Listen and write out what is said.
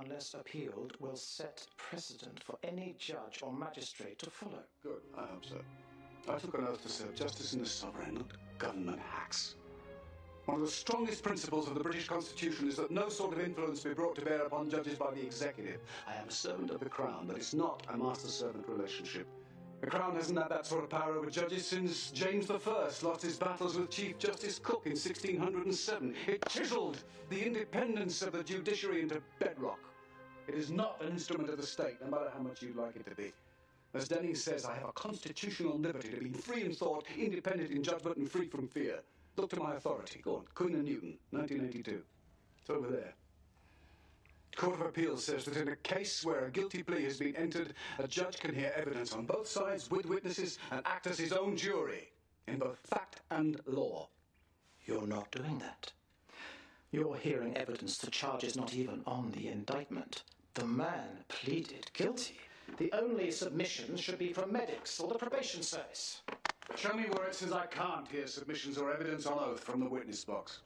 unless appealed, will set precedent for any judge or magistrate to follow. Good, I hope so. I took an oath to serve justice in the sovereign, not government hacks. One of the strongest principles of the British Constitution is that no sort of influence be brought to bear upon judges by the executive. I am a servant of the Crown, but it's not a master-servant relationship. The Crown hasn't had that sort of power over judges since James I lost his battles with Chief Justice Coke in 1607. It chiselled the independence of the judiciary into bedrock. It is not an instrument of the state, no matter how much you'd like it to be. As Denning says, I have a constitutional liberty to be free in thought, independent in judgment, and free from fear. Look to my authority. Go on. Queen and Newton, 1982. It's over there. Court of Appeal says that in a case where a guilty plea has been entered, a judge can hear evidence on both sides with witnesses and act as his own jury in both fact and law. You're not doing that. You're hearing evidence the charge is not even on the indictment. The man pleaded guilty. The only submissions should be from medics or the probation service. Show me where it says I can't hear submissions or evidence on oath from the witness box.